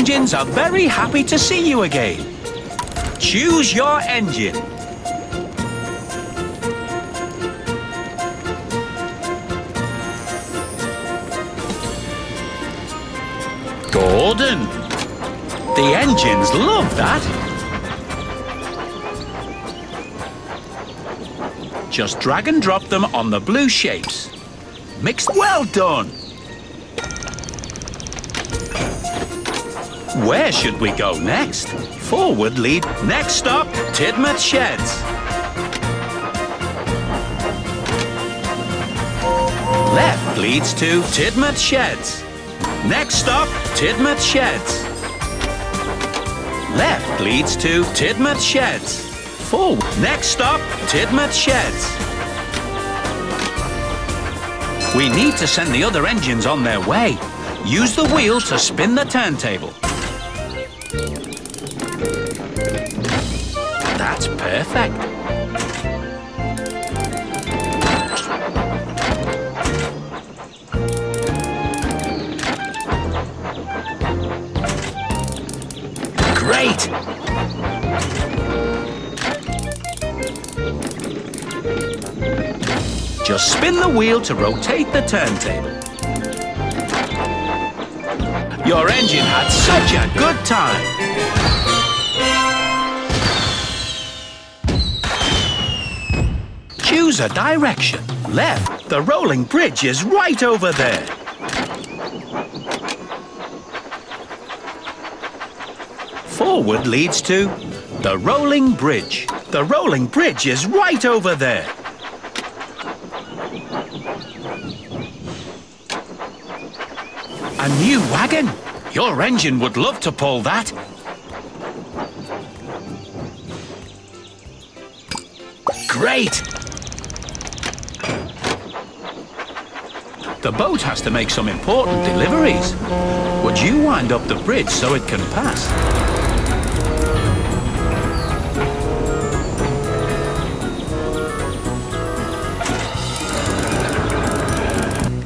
engines are very happy to see you again. Choose your engine. Gordon. The engines love that. Just drag and drop them on the blue shapes. Mixed well done. Where should we go next? Forward lead. Next stop, Tidmouth Sheds. Left leads to Tidmouth Sheds. Next stop, Tidmouth Sheds. Left leads to Tidmouth Sheds. Forward. Next stop, Tidmouth Sheds. We need to send the other engines on their way. Use the wheel to spin the turntable. That's perfect. Great! Just spin the wheel to rotate the turntable. Your engine had such a good time. Choose a direction. Left. The rolling bridge is right over there. Forward leads to the rolling bridge. The rolling bridge is right over there. A new wagon? Your engine would love to pull that. Great! The boat has to make some important deliveries. Would you wind up the bridge so it can pass?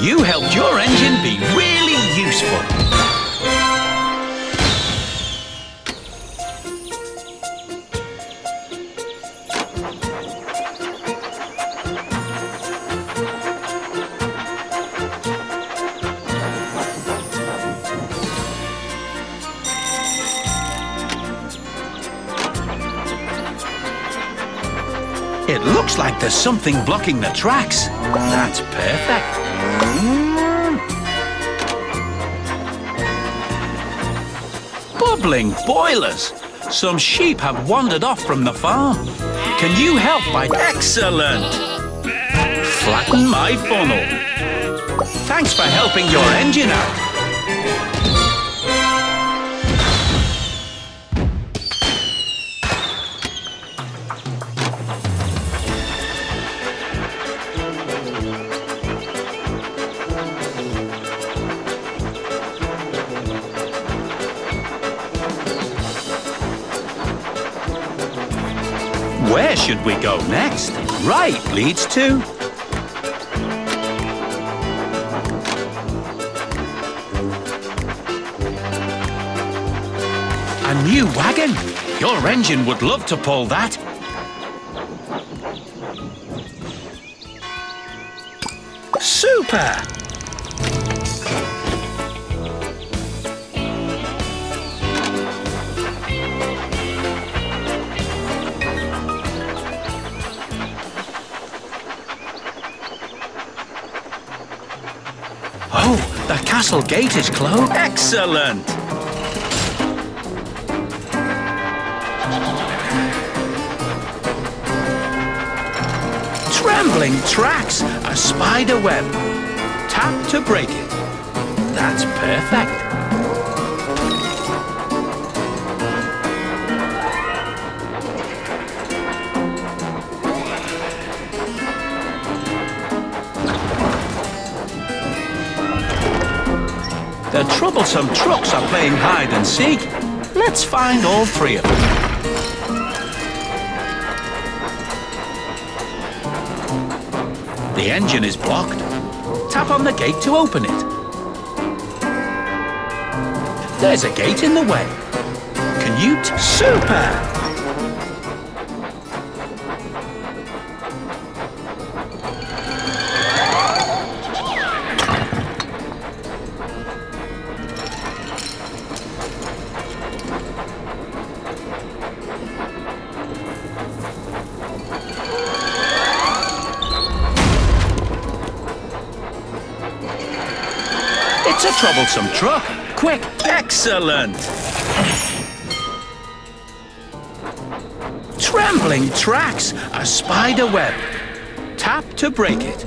You helped your engine be really useful. It looks like there's something blocking the tracks. That's perfect. Hmm. Bubbling boilers. Some sheep have wandered off from the farm. Can you help by... Excellent! Flatten my funnel. Thanks for helping your engine out. Where should we go next? Right leads to... A new wagon? Your engine would love to pull that. Super! Castle gate is closed. Excellent! Trembling tracks, a spider web. Tap to break it. That's perfect. The troublesome trucks are playing hide and seek. Let's find all three of them. The engine is blocked. Tap on the gate to open it. There's a gate in the way. Can you... Super! It's a troublesome truck. Quick, excellent. Trembling tracks, a spider web. Tap to break it.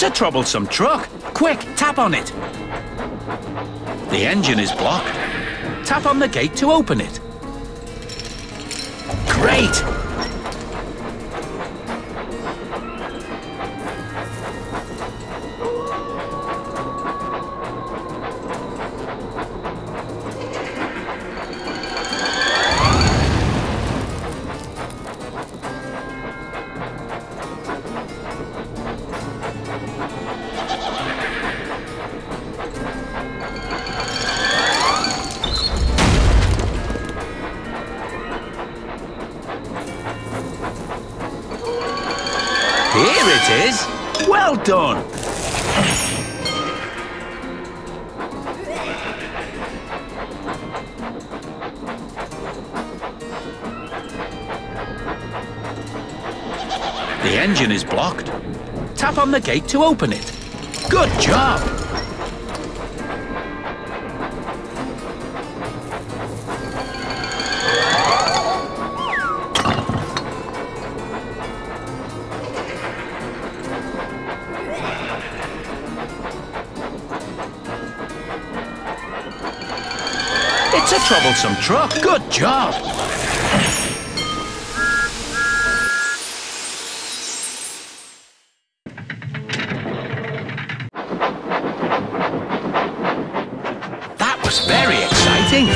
It's a troublesome truck. Quick, tap on it. The engine is blocked. Tap on the gate to open it. Great! Is. Well done. The engine is blocked. Tap on the gate to open it. Good job. Troublesome truck. Good job. That was very exciting.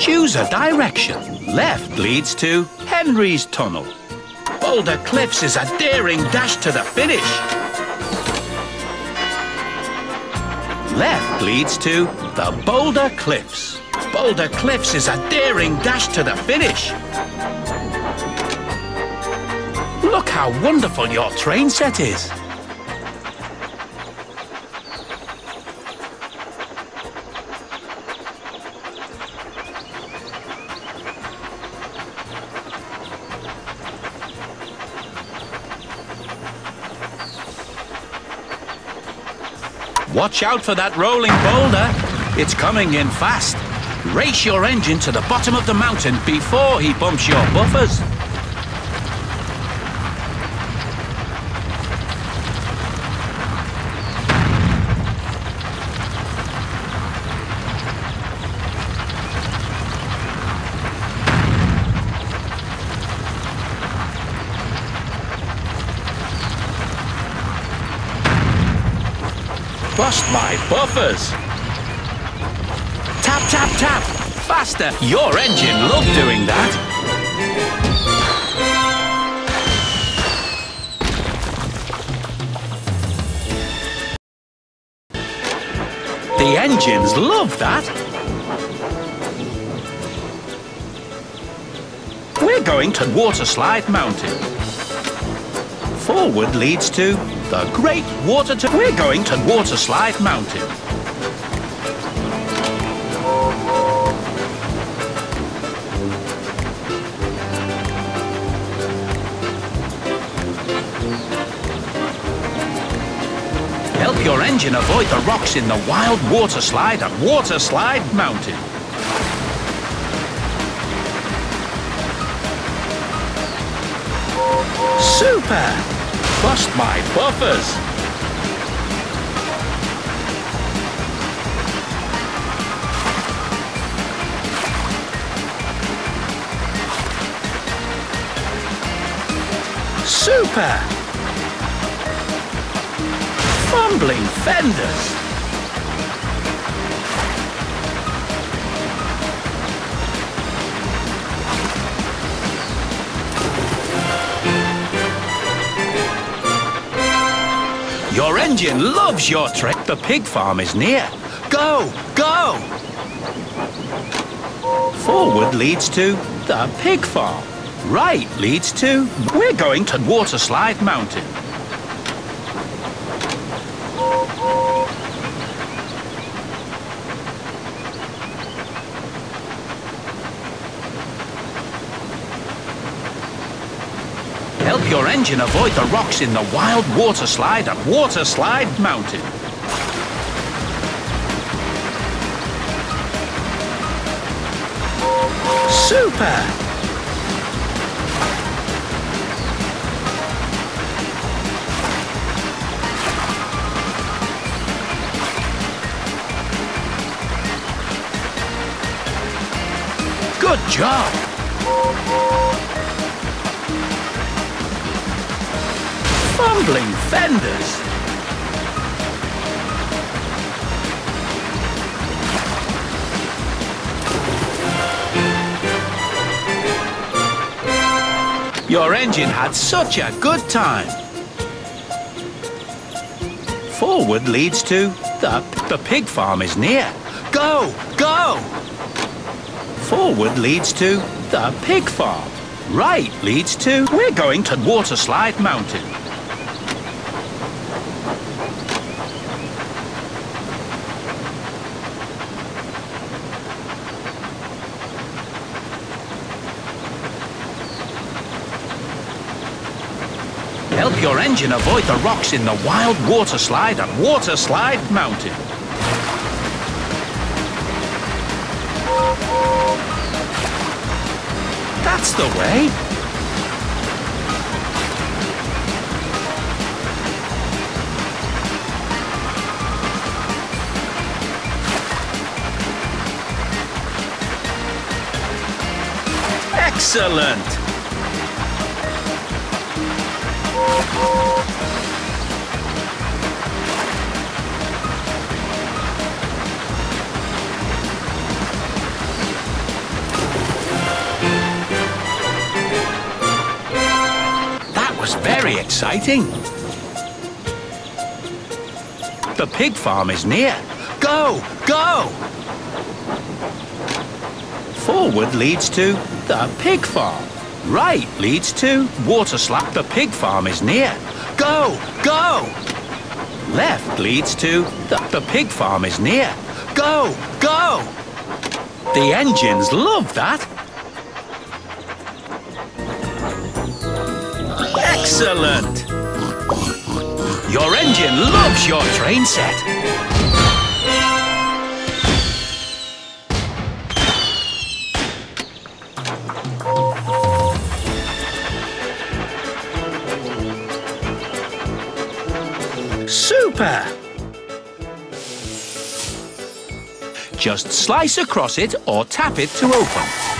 Choose a direction. Left leads to Henry's Tunnel. Boulder Cliffs is a daring dash to the finish. Left leads to the Boulder Cliffs. Boulder Cliffs is a daring dash to the finish. Look how wonderful your train set is. Watch out for that rolling boulder. It's coming in fast. Race your engine to the bottom of the mountain before he bumps your buffers. Bust my buffers. Tap, tap, tap. Faster. Your engine loved doing that. The engines love that. We're going to Waterslide Mountain. Forward leads to the Great Water. We're going to Waterslide Mountain. Help your engine avoid the rocks in the wild water slide at Waterslide Mountain. Super! Bust my buffers! Super! Fumbling fenders! Your engine loves your trick. The pig farm is near. Go, go! Forward leads to the pig farm. Right leads to... We're going to Waterslide Mountain. Your engine avoid the rocks in the wild water slide at Waterslide Mountain. Super! Good job! Fumbling fenders! Your engine had such a good time. Forward leads to the, the pig farm is near. Go, go! Forward leads to the pig farm. Right leads to... We're going to Waterslide Mountain. Engine avoid the rocks in the wild water slide at Waterslide Mountain. That's the way. Excellent! Exciting. The pig farm is near. Go, go! Forward leads to the pig farm. Right leads to water Waterslap. The pig farm is near. Go, go! Left leads to the, the pig farm is near. Go, go! The engines love that. Excellent! Your engine loves your train set. Super! Just slice across it or tap it to open.